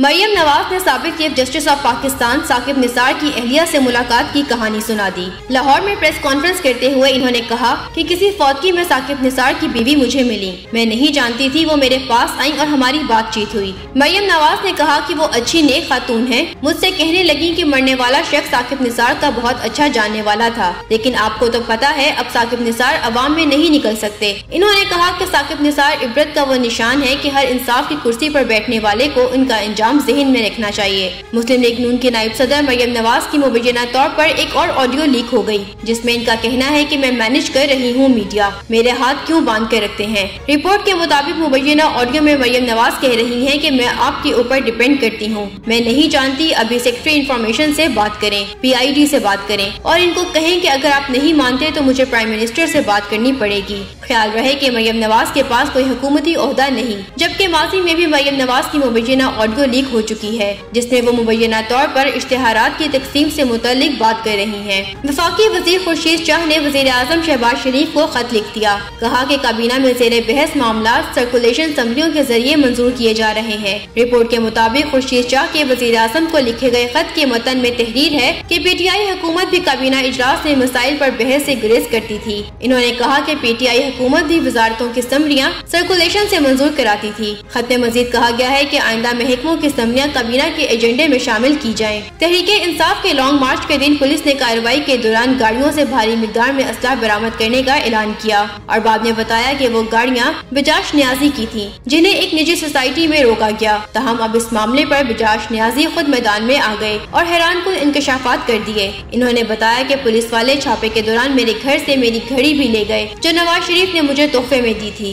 मरियम नवाज़ ने सबक chief justice of Pakistan Saqib Nisar की अहलिया से मुलाकात की कहानी सुना दी। लाहौर में प्रेस कॉन्फ्रेंस करते हुए इन्होंने कहा कि किसी फौतगी में साकिब निसार की बीवी मुझे मिली। मैं नहीं जानती थी वो मेरे पास आई और हमारी बातचीत हुई। मरियम नवाज़ ने कहा कि वो अच्छी नेक खातून है। मुझसे कहने लगी की मरने वाला शख्स साकिब निसार का बहुत अच्छा जानने वाला था। लेकिन आपको तो पता है, अब साकिब निसार अवाम में नहीं निकल सकते। इन्होंने कहा की साकिब निसार इबरत का वो निशान है की हर इंसाफ की कुर्सी आरोप बैठने वाले को उनका अंजाम अंजाम जहन में रखना चाहिए। मुस्लिम लीग नून के नायब सदर मरियम नवाज़ की मुबैना तौर पर एक और ऑडियो लीक हो गई, जिसमें इनका कहना है कि मैं मैनेज कर रही हूँ मीडिया। मेरे हाथ क्यों बाँध कर रखते हैं? रिपोर्ट के मुताबिक मुबैना ऑडियो में मरियम नवाज़ कह रही है की मैं आपके ऊपर डिपेंड करती हूँ। मैं नहीं जानती अभी सेक्रेटरी इन्फॉर्मेशन ऐसी बात करें पी आई डी ऐसी बात करें। और इनको कहें की अगर आप नहीं मानते तो मुझे प्राइम मिनिस्टर ऐसी बात करनी पड़ेगी। ख्याल रहे की मरियम नवाज़ के पास कोई हुकूमती नहीं, जबकि माजी में भी मरियम नवाज़ की मुबैना ऑडियो लीक हो चुकी है, जिसमें वो मुबैना तौर पर इश्तेहार की तकसीम से मुतलिक बात कर रही है। वफाकी वज़ीर खुर्शीद शाह ने वज़ीर आज़म शहबाज शरीफ को खत लिख दिया। कहा की काबीना में जेर बहस मामला सर्कुलेशन असम्बलियों के ज़रिए मंजूर किए जा रहे हैं। रिपोर्ट के मुताबिक खुर्शीद शाह के वज़ीर आज़म को लिखे गए खत के मतन में तहरीर है की पी टी आई हुकूमत भी काबीना इजलास में मसाइल आरोप बहस ऐसी गुरेज करती थी। इन्होंने कहा की पी टी आई हुकूमत भी वजारतों की असम्बलियाँ सर्कुलेशन ऐसी मंजूर कराती थी। खत में मजीद कहा गया है की आइंदा महकमों की असम्बलियाँ काबीना के एजेंडे में शामिल की जाए। तहरीके इंसाफ के लॉन्ग मार्च के दिन पुलिस ने कार्रवाई के दौरान गाड़ियों ऐसी भारी मकदार में असला बरामद करने का ऐलान किया। और बाद में बताया की वो गाड़ियाँ बिजाश न्याजी की थी, जिन्हें एक निजी सोसाइटी में रोका गया। तहम अब इस मामले पर बिजाश न्याजी खुद मैदान में आ गए और हैरान कुल इंकशाफात कर दिए। इन्होंने बताया की पुलिस वाले छापे के दौरान मेरे घर ऐसी मेरी घड़ी भी ले गए, जो नवाज़ शरीफ ने मुझे तोहफे में दी थी।